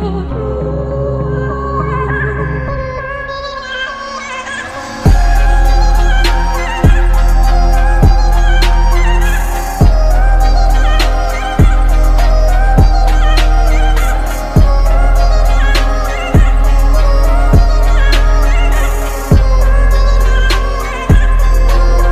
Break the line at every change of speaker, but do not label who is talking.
Oh,